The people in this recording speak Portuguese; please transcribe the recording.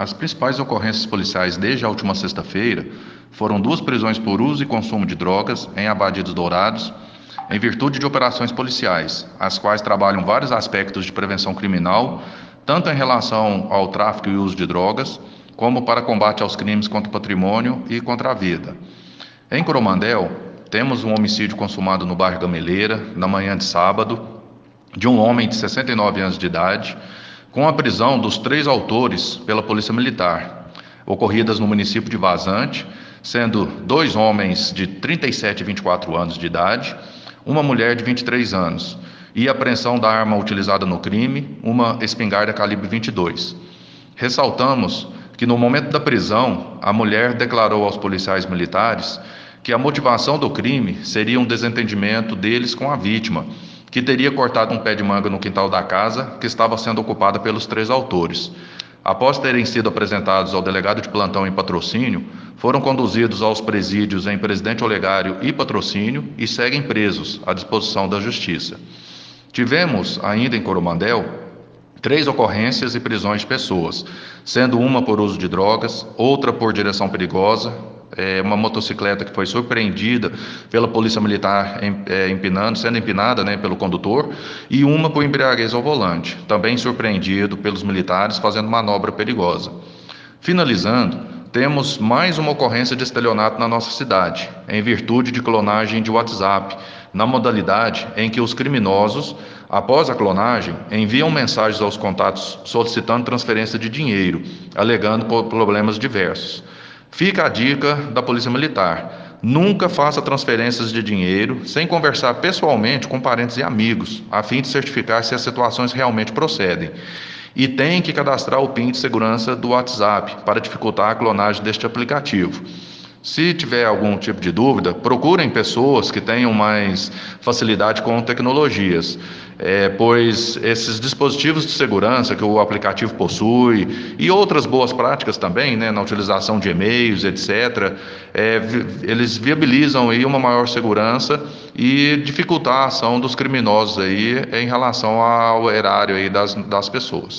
As principais ocorrências policiais desde a última sexta-feira foram duas prisões por uso e consumo de drogas em Abadia dos Dourados, em virtude de operações policiais, as quais trabalham vários aspectos de prevenção criminal, tanto em relação ao tráfico e uso de drogas, como para combate aos crimes contra o patrimônio e contra a vida. Em Coromandel, temos um homicídio consumado no bairro Gameleira, na manhã de sábado, de um homem de 69 anos de idade, com a prisão dos três autores pela Polícia Militar, ocorridas no município de Vazante, sendo dois homens de 37 e 24 anos de idade, uma mulher de 23 anos, e apreensão da arma utilizada no crime, uma espingarda calibre 22. Ressaltamos que no momento da prisão, a mulher declarou aos policiais militares que a motivação do crime seria um desentendimento deles com a vítima que teria cortado um pé de manga no quintal da casa que estava sendo ocupada pelos três autores. Após terem sido apresentados ao delegado de plantão em patrocínio, foram conduzidos aos presídios em Presidente Olegário e Patrocínio e seguem presos à disposição da Justiça. Tivemos, ainda em Coromandel, três ocorrências e prisões de pessoas, sendo uma por uso de drogas, outra por direção perigosa, é, uma motocicleta que foi surpreendida pela polícia militar é, empinando, sendo empinada né, pelo condutor, e uma por embriaguez ao volante, também surpreendido pelos militares fazendo manobra perigosa. Finalizando, temos mais uma ocorrência de estelionato na nossa cidade, em virtude de clonagem de WhatsApp, na modalidade em que os criminosos, após a clonagem, enviam mensagens aos contatos solicitando transferência de dinheiro, alegando problemas diversos. Fica a dica da Polícia Militar. Nunca faça transferências de dinheiro sem conversar pessoalmente com parentes e amigos, a fim de certificar se as situações realmente procedem. E tem que cadastrar o PIN de segurança do WhatsApp para dificultar a clonagem deste aplicativo. Se tiver algum tipo de dúvida, procurem pessoas que tenham mais facilidade com tecnologias, é, pois esses dispositivos de segurança que o aplicativo possui e outras boas práticas também, né, na utilização de e-mails, etc., é, eles viabilizam aí uma maior segurança e dificultar a ação dos criminosos aí em relação ao erário aí das, das pessoas.